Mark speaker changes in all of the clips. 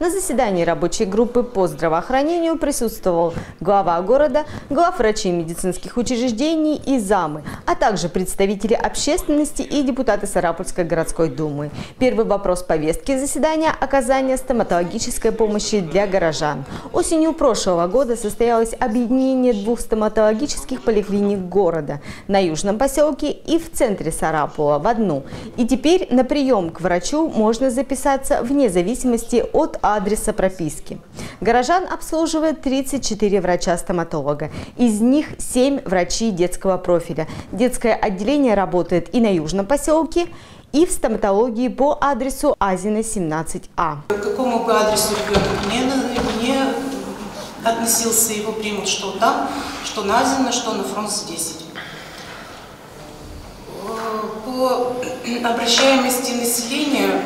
Speaker 1: На заседании рабочей группы по здравоохранению присутствовал глава города, глав врачей медицинских учреждений и замы, а также представители общественности и депутаты Сарапульской городской думы. Первый вопрос повестки заседания – оказание стоматологической помощи для горожан. Осенью прошлого года состоялось объединение двух стоматологических поликлиник города на южном поселке и в центре Сарапула в одну. И теперь на прием к врачу можно записаться вне зависимости от адреса прописки. Горожан обслуживает 34 врача-стоматолога. Из них 7 врачей детского профиля. Детское отделение работает и на южном поселке, и в стоматологии по адресу Азина 17А.
Speaker 2: К какому бы адресу ребенок не, относился, его примут что там, что на Азина, что на Фронс 10. По обращаемости населения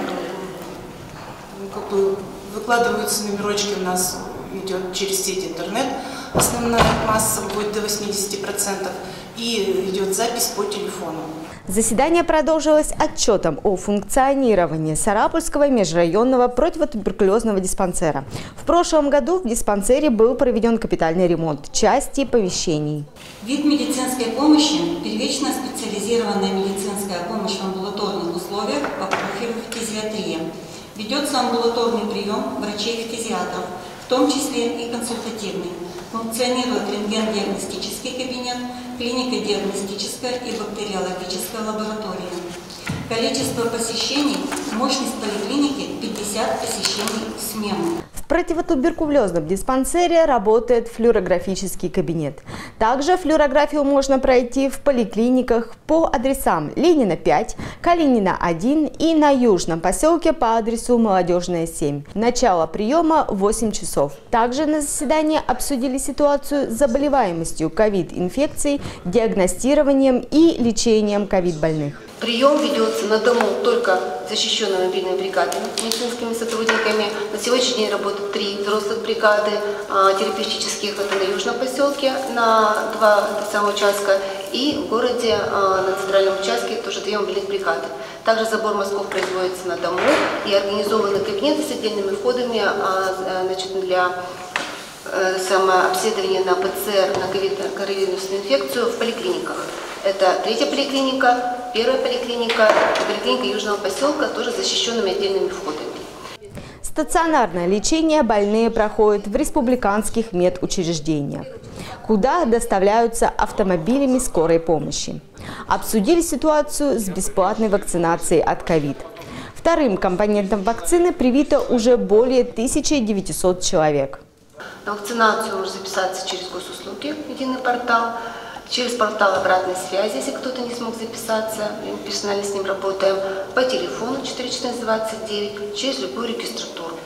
Speaker 2: ну, как бы выкладываются номерочки у нас идет через сеть интернет, основная масса будет до 80%, и идет запись по телефону.
Speaker 1: Заседание продолжилось отчетом о функционировании Сарапульского межрайонного противотуберкулезного диспансера. В прошлом году в диспансере был проведен капитальный ремонт части помещений.
Speaker 3: Вид медицинской помощи – первично специализированная медицинская помощь в амбулаторных условиях по профилю фтизиатрия. Ведется амбулаторный прием врачей-фтизиатров, в том числе и консультативный. Функционирует рентген-диагностический кабинет, клинико-диагностическая и бактериологическая лаборатория. Количество посещений, мощность поликлиники 50 посещений в смену.
Speaker 1: Противотуберкулезном диспансере работает флюорографический кабинет. Также флюорографию можно пройти в поликлиниках по адресам Ленина 5, Калинина 1 и на Южном поселке по адресу Молодежная 7. Начало приема 8 часов. Также на заседании обсудили ситуацию с заболеваемостью ковид-инфекцией, диагностированием и лечением ковид-больных.
Speaker 4: Прием ведется на дому только защищенными мобильными бригадами, медицинскими сотрудниками. Сегодняшний день работают три взрослых бригады а, терапевтических, это на южном поселке, на два самых участка, и в городе а, на центральном участке тоже две мобильных бригады. Также забор мазков производится на дому и организованы кабинеты с отдельными входами а, значит, для э, самообследования на ПЦР, на коронавирусную инфекцию в поликлиниках. Это третья поликлиника, первая поликлиника, поликлиника Южного поселка, тоже защищенными отдельными входами.
Speaker 1: Стационарное лечение больные проходят в республиканских медучреждениях, куда доставляются автомобилями скорой помощи. Обсудили ситуацию с бесплатной вакцинацией от ковид. Вторым компонентом вакцины привито уже более 1900 человек.
Speaker 4: На вакцинацию можно записаться через госуслуги, единый портал, через портал обратной связи, если кто-то не смог записаться, мы персонально с ним работаем, по телефону 41429, через любую регистратуру.